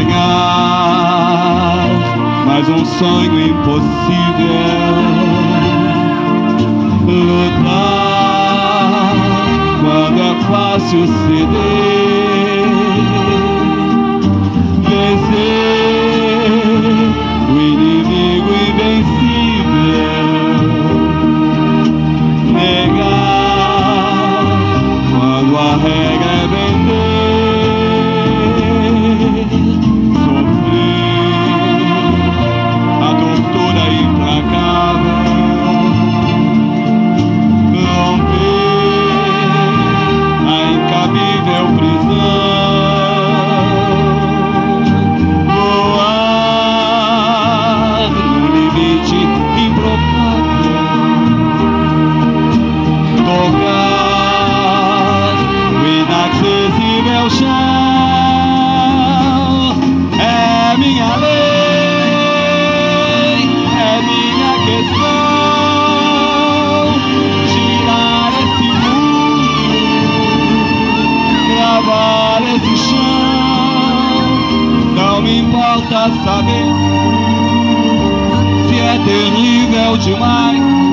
sonhar, mas um sonho impossível. Lutar quando é fácil ceder, vencer o inimigo invencível, negar quando a regra meu brilho. Importa saber se é terrível demais.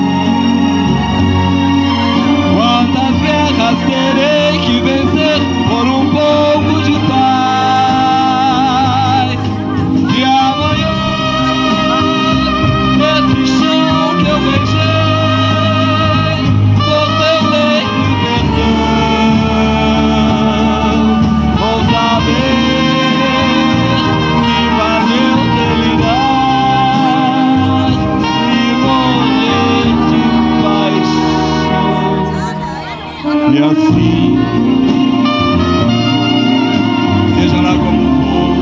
E assim, seja lá como for,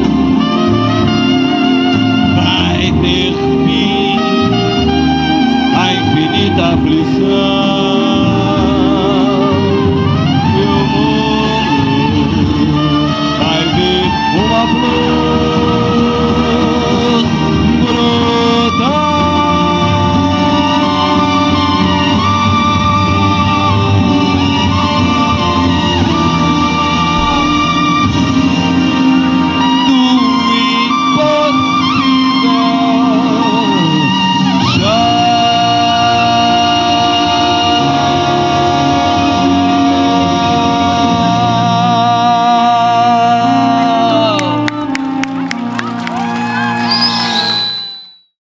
vai ter fim a infinita aflição.